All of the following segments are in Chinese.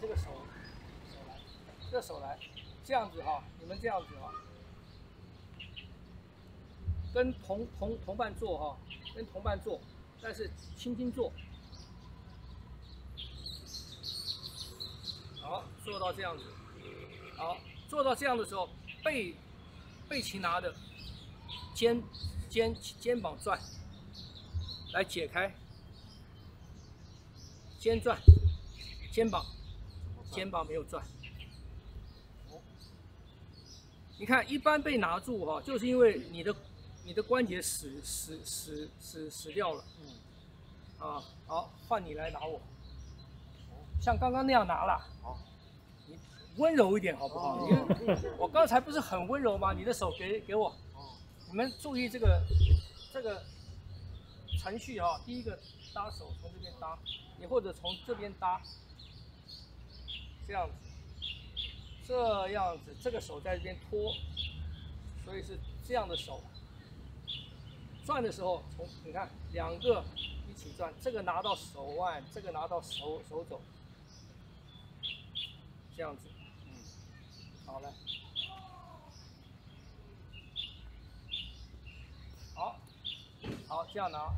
这个手手来，这手来，这样子哈，你们这样子哈，跟同同同伴做哈，跟同伴做，但是轻轻做，好，做到这样子，好，做到这样的时候，背背擒拿的，肩肩肩膀转，来解开，肩转，肩膀，肩膀没有转。你看，一般被拿住哈，就是因为你的你的关节死死死死死掉了。嗯。啊，好，换你来拿我。像刚刚那样拿了。好。你温柔一点好不好？你我刚才不是很温柔吗？你的手给给我。哦。你们注意这个这个程序哈，第一个搭手从这边搭，你或者从这边搭，这样子。这样子，这个手在这边托，所以是这样的手。转的时候，从你看两个一起转，这个拿到手腕，这个拿到手手肘，这样子，嗯，好了，好，好这样拿，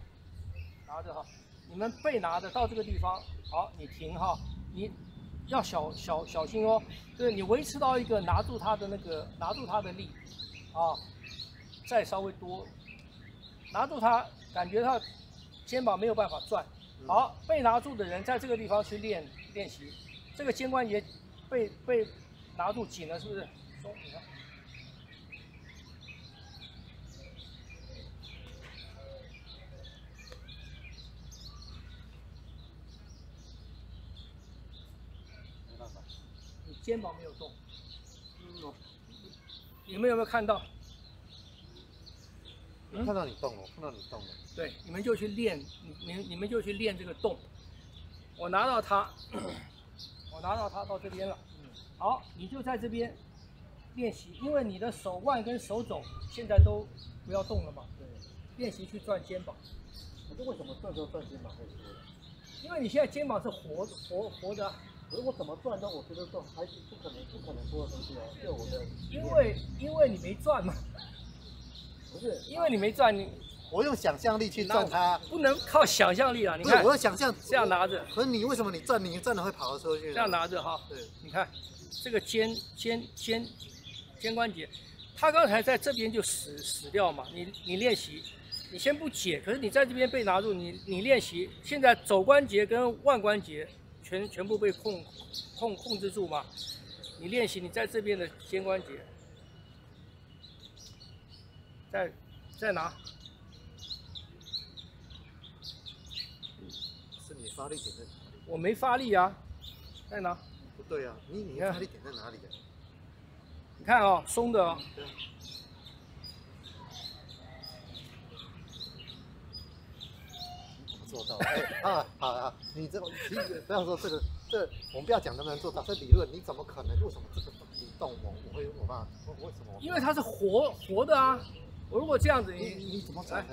拿着哈，你们背拿着到这个地方，好，你停哈，你。要小小小心哦，就是你维持到一个拿住它的那个拿住它的力，啊，再稍微多，拿住它，感觉它肩膀没有办法转，好，被拿住的人在这个地方去练练习，这个肩关节被被拿住紧了，是不是？松，你看。肩膀没有动，嗯，你们有没有看到？看到你动了，看到你动了。对，你们就去练，你你你们就去练这个动。我拿到它，我拿到它到这边了。嗯，好，你就在这边练习，因为你的手腕跟手肘现在都不要动了嘛。对，练习去转肩膀。可是为什么这时候转肩膀会多？因为你现在肩膀是活活活的。可是我怎么转都，我觉得说还是不可能，不可能多的东西哦。就我的，因为因为你没转嘛，不是，因为你没转，你 我用想象力去转它，不能靠想象力啊。你看，我要想象这样拿着。可是你为什么你转，你转的会跑出去？这样拿着哈。对，你看这个肩肩肩肩关节，它刚才在这边就死死掉嘛。你你练习，你先不解，可是你在这边被拿住，你你练习，现在肘关节跟腕关节。全全部被控控控制住嘛？你练习，你在这边的肩关节，在在拿，是你发力点在哪里？我没发力啊，再拿。不对啊，你你发力点在哪里啊？你看啊，松的。做到啊，好啊，你这其实不要说这个，这我们不要讲能不能做到，这理论你怎么可能？为什么这个你动我我会我办我？为什么？因为它是活活的啊！我如果这样子，你你怎么来？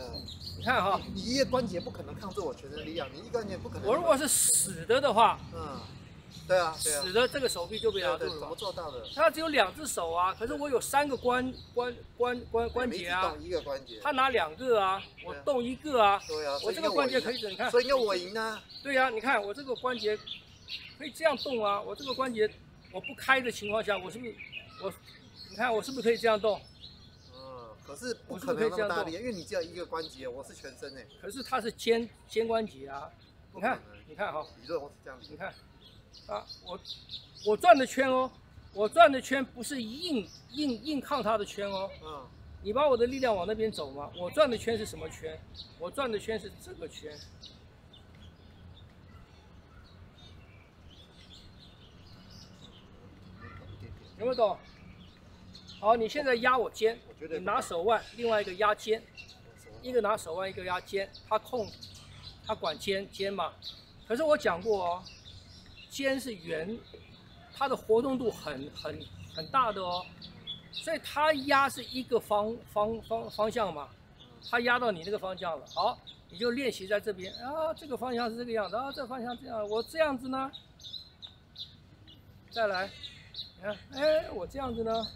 你看哈，你一个关节不可能抗住我全身力量，你一个关节不可能。我如果是死的的话，嗯。对啊，使得这个手臂就被拿住了。怎么做到的？他只有两只手啊，可是我有三个关关关关关节啊。动一个关节。他拿两个啊，我动一个啊。对啊。我这个关节可以整，你看。所以要我赢啊。对呀，你看我这个关节可以这样动啊，我这个关节我不开的情况下，我是不是我？你看我是不是可以这样动？嗯，可是不可能那么大力，因为你只有一个关节，我是全身诶。可是它是肩肩关节啊，你看，你看哈。理论我是这样子，你看。啊，我我转的圈哦，我转的圈不是硬硬硬抗它的圈哦。嗯。你把我的力量往那边走嘛？我转的圈是什么圈？我转的圈是这个圈。有没有懂？好，你现在压我肩，你拿手腕，另外一个压肩，一个拿手腕，一个压肩，他控，他管肩肩嘛。可是我讲过哦。肩是圆，它的活动度很很很大的哦，所以它压是一个方方方方向嘛，它压到你那个方向了，好，你就练习在这边。啊，这个方向是这个样子啊，这个方向这样，我这样子呢，再来，你看，哎，我这样子呢，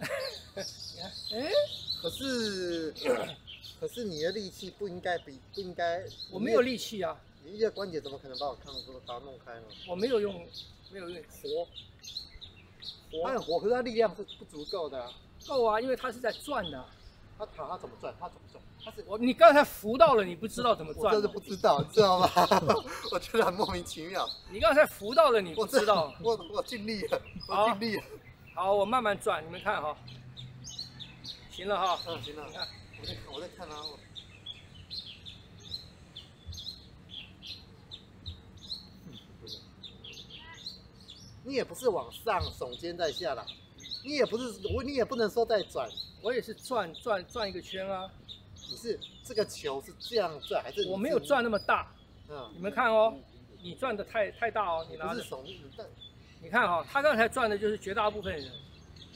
你 看，哎，可是 可是你的力气不应该比不应该，我没有力气啊，你一个关节怎么可能把我看出把它弄开呢？我没有用，没有用活，活它很活，可是它力量是不足够的啊。够啊，因为它是在转的。它躺它怎么转？它怎么转？它是我你刚才扶到了，你不知道怎么转我真的，不知道，你知道吗？我觉得很莫名其妙。你刚才扶到了，你不知道。我 我尽力了，我尽力了。好，我慢慢转，你们看哈，行了哈，嗯，行了你，看，我在看我在看啊。我你也不是往上耸肩再下来，你也不是我，你也不能说再转，我也是转转转一个圈啊，你是这个球是这样转还是我没有转那么大，嗯，你们看哦，你转的太太大哦，你拿着。你不是，耸，你看哈、他刚才转的就是绝大部分人，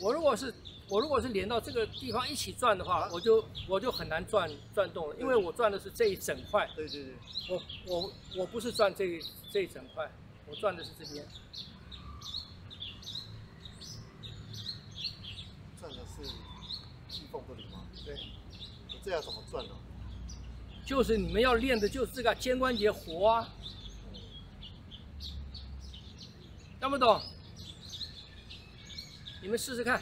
我如果是我如果是连到这个地方一起转的话，我就我就很难转转动了，因为我转的是这一整块，对对对，我我我不是转这一这一整块，我转的是这边，转的是气缝这里吗？对，我这要怎么转呢？就是你们要练的就是这个肩关节活啊，懂不懂？你们试试看。